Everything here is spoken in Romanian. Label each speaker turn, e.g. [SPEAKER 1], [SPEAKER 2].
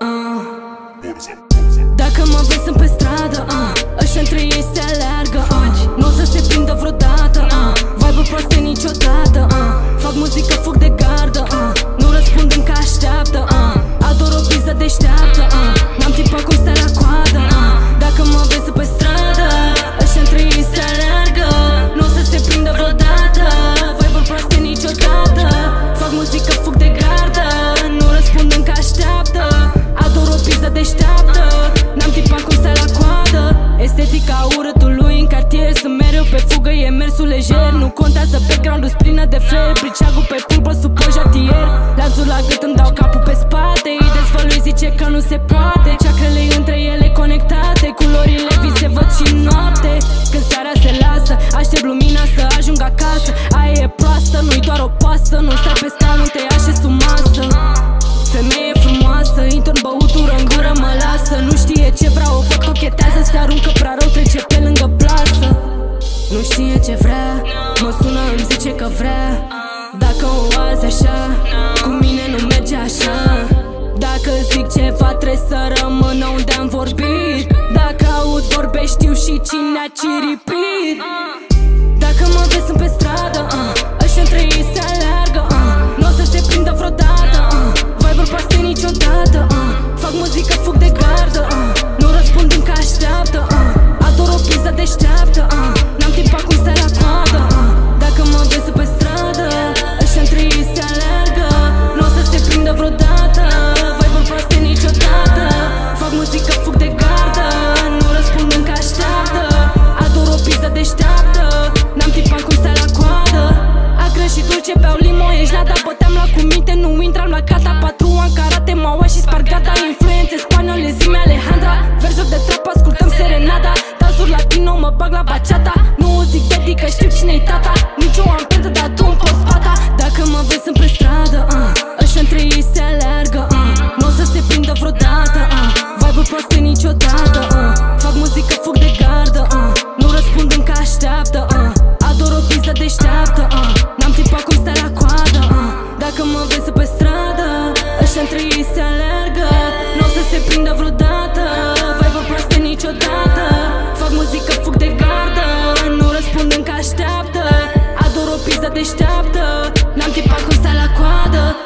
[SPEAKER 1] Uh. Dacă mă vezi fugă, e mersul lejer Nu contează background-ul plină de flair Briceagul pe pulpă sub o jatier Lanțul la gât îmi dau capul pe spate. Îi dezvălui zice că nu se poate. Ceacrele între ele conectate. Culorile vi se văd și noapte. Când seara se lasă Aștept lumina să ajung acasă. Aia e proastă, nu-i doar o pasă. Nu stai pe scaun, te ia și sub masă. Femeie frumoasă, intorn băutură în gură mă lasă. Nu știe ce vreau, o fac cochetează Se aruncă prea rău, știe ce vrea. Mă sună, îmi zice că vrea. Dacă o azi așa Cu mine nu merge așa. Dacă zic ceva trebuie să rămână unde am vorbit. Dacă aud vorbești știu și cine a ciripit. Dacă mă vezi sunt pe stradă se alergă Nu o să se prindă vreodată. Vai vă proaste niciodată. Fac muzică, fug de gardă Nu răspund încă așteaptă. Ador o pizza deșteaptă N-am tipat cum sta la coadă.